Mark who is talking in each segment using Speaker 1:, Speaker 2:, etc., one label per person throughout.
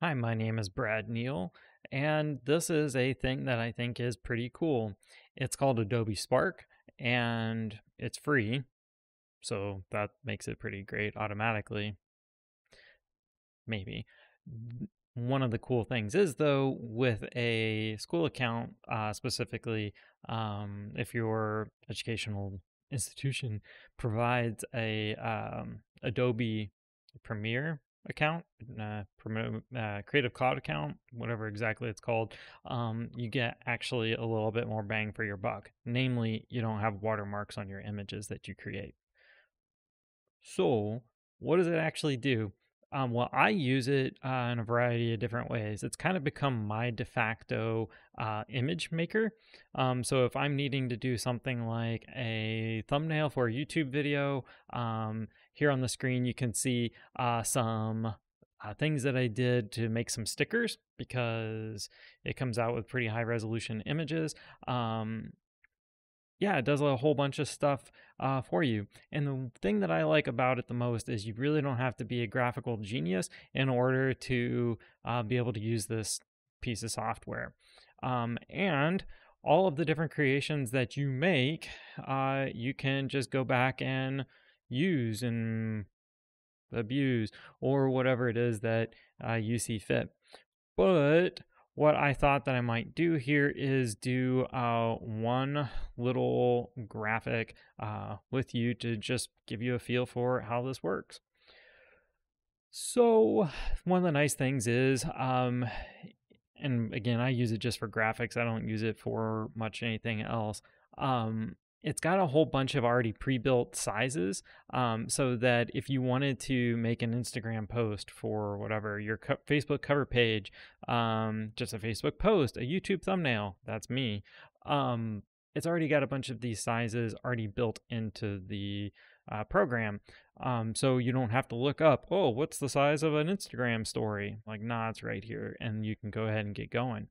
Speaker 1: Hi, my name is Brad Neal, and this is a thing that I think is pretty cool. It's called Adobe Spark, and it's free, so that makes it pretty great automatically. Maybe. One of the cool things is, though, with a school account, uh, specifically, um, if your educational institution provides a um, Adobe Premiere account, uh, promote, uh, Creative Cloud account, whatever exactly it's called, um, you get actually a little bit more bang for your buck. Namely, you don't have watermarks on your images that you create. So, what does it actually do? Um, well, I use it uh, in a variety of different ways. It's kind of become my de facto uh, image maker. Um, so if I'm needing to do something like a thumbnail for a YouTube video, um, here on the screen you can see uh, some uh, things that I did to make some stickers because it comes out with pretty high resolution images. Um, yeah, it does a whole bunch of stuff uh, for you. And the thing that I like about it the most is you really don't have to be a graphical genius in order to uh, be able to use this piece of software. Um, and all of the different creations that you make, uh, you can just go back and use and abuse or whatever it is that uh, you see fit. But what I thought that I might do here is do uh, one little graphic uh, with you to just give you a feel for how this works. So one of the nice things is, um, and again, I use it just for graphics. I don't use it for much anything else. Um, it's got a whole bunch of already pre-built sizes um, so that if you wanted to make an instagram post for whatever your co- facebook cover page um, just a facebook post a youtube thumbnail that's me um, it's already got a bunch of these sizes already built into the uh, program um, so you don't have to look up oh what's the size of an instagram story? Like nah it's right here and you can go ahead and get going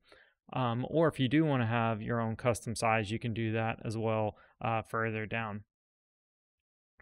Speaker 1: um, or if you do want to have your own custom size, you can do that as well uh, further down.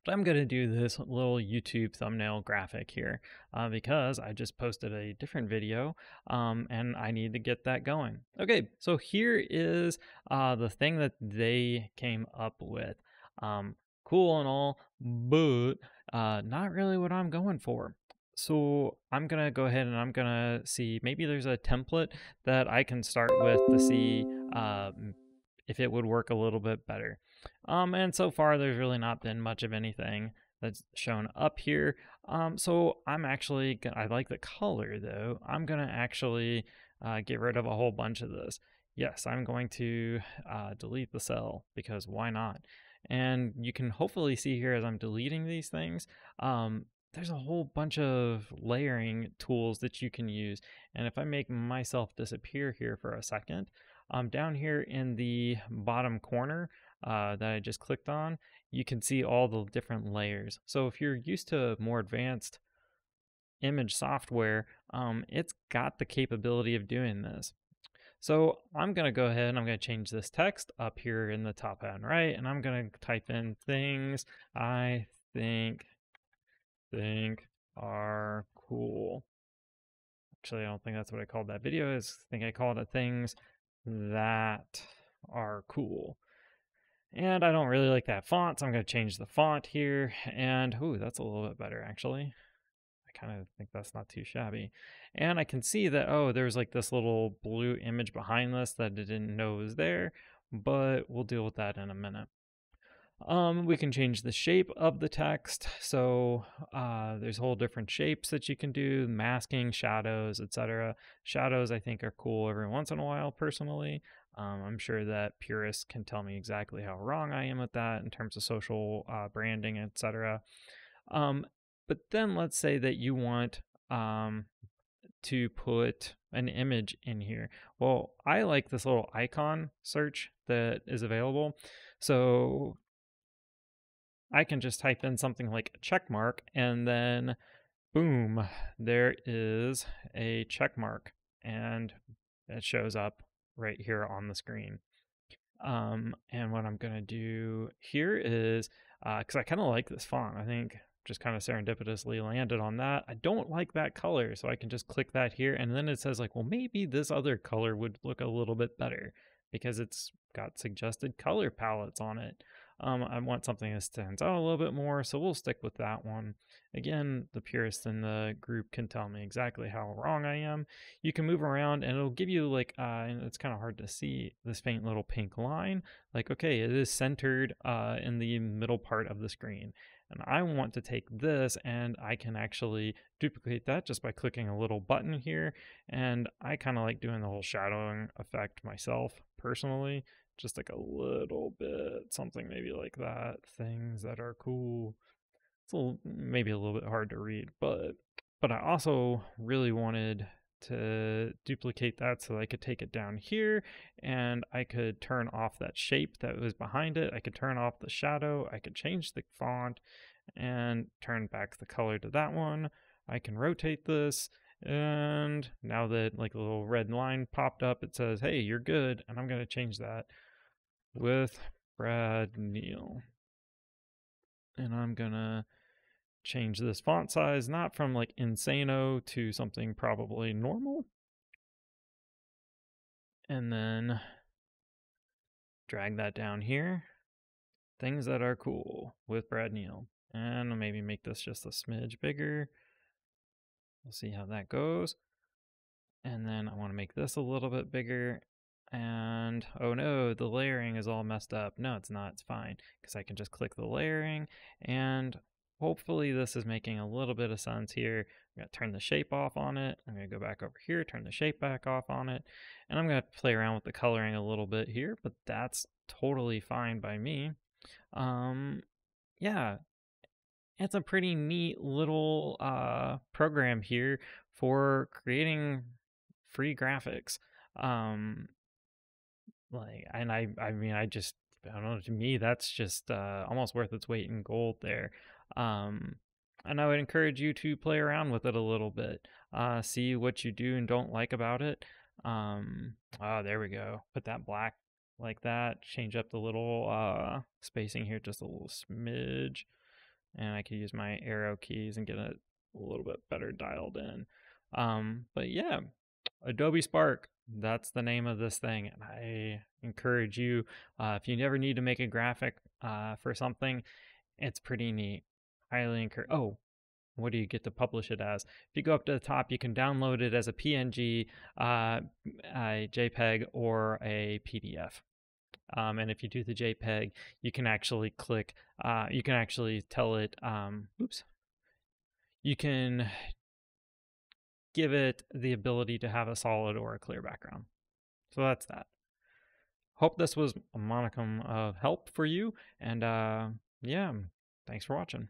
Speaker 1: But I'm going to do this little YouTube thumbnail graphic here uh, because I just posted a different video um, and I need to get that going. Okay, so here is uh, the thing that they came up with. Um, cool and all, but uh, not really what I'm going for. So I'm going to go ahead and I'm going to see maybe there's a template that I can start with to see uh, if it would work a little bit better. Um, and so far there's really not been much of anything that's shown up here. Um, so I'm actually, I like the color though. I'm going to actually uh, get rid of a whole bunch of this. Yes, I'm going to uh, delete the cell because why not? And you can hopefully see here as I'm deleting these things, um, there's a whole bunch of layering tools that you can use. And if I make myself disappear here for a second, um, down here in the bottom corner uh, that I just clicked on, you can see all the different layers. So if you're used to more advanced image software, um, it's got the capability of doing this. So I'm going to go ahead and I'm going to change this text up here in the top and right, and I'm going to type in things I think think are cool. Actually, I don't think that's what I called that video. I think I called it things that are cool. And I don't really like that font, so I'm going to change the font here. And, ooh, that's a little bit better, actually. I kind of think that's not too shabby. And I can see that, oh, there's like this little blue image behind this that I didn't know was there, but we'll deal with that in a minute. Um, we can change the shape of the text. So uh, there's whole different shapes that you can do, masking, shadows, etc. Shadows I think are cool every once in a while personally. Um, I'm sure that purists can tell me exactly how wrong I am with that in terms of social uh, branding, etc. Um, but then let's say that you want um, to put an image in here. Well, I like this little icon search that is available. So I can just type in something like check mark and then boom, there is a check mark and it shows up right here on the screen. Um, and what I'm going to do here is, because uh, I kind of like this font, I think just kind of serendipitously landed on that. I don't like that color, so I can just click that here. And then it says like, well, maybe this other color would look a little bit better because it's got suggested color palettes on it. Um, I want something that stands out a little bit more, so we'll stick with that one. Again, the purist in the group can tell me exactly how wrong I am. You can move around and it'll give you like, uh, and it's kind of hard to see this faint little pink line. Like, okay, it is centered uh, in the middle part of the screen. And I want to take this and I can actually duplicate that just by clicking a little button here. And I kind of like doing the whole shadowing effect myself personally just like a little bit, something maybe like that. Things that are cool. It's a little, maybe a little bit hard to read, but but I also really wanted to duplicate that so I could take it down here and I could turn off that shape that was behind it. I could turn off the shadow. I could change the font and turn back the color to that one. I can rotate this and now that like a little red line popped up, it says, hey, you're good. And I'm going to change that with Brad Neal. And I'm going to change this font size, not from like Insano to something probably normal. And then drag that down here. Things that are cool with Brad Neal. And maybe make this just a smidge bigger. We'll see how that goes. And then I want to make this a little bit bigger and oh no, the layering is all messed up. No, it's not. It's fine because I can just click the layering and hopefully this is making a little bit of sense here. I'm to turn the shape off on it. I'm going to go back over here, turn the shape back off on it. And I'm going to play around with the coloring a little bit here, but that's totally fine by me. Um, yeah, it's a pretty neat little uh, program here for creating free graphics. Um, like, and I, I mean, I just, I don't know. To me, that's just uh, almost worth its weight in gold there. Um, and I would encourage you to play around with it a little bit, uh, see what you do and don't like about it. Um, oh, there we go. Put that black like that. Change up the little uh, spacing here just a little smidge, and I could use my arrow keys and get it a little bit better dialed in. Um, but yeah, Adobe Spark that's the name of this thing. And I encourage you, uh, if you never need to make a graphic uh, for something, it's pretty neat. Highly encourage. Oh, what do you get to publish it as? If you go up to the top, you can download it as a PNG, uh, a JPEG, or a PDF. Um, and if you do the JPEG, you can actually click, uh, you can actually tell it, um, oops, you can give it the ability to have a solid or a clear background. So that's that. Hope this was a monicum of help for you. And uh, yeah, thanks for watching.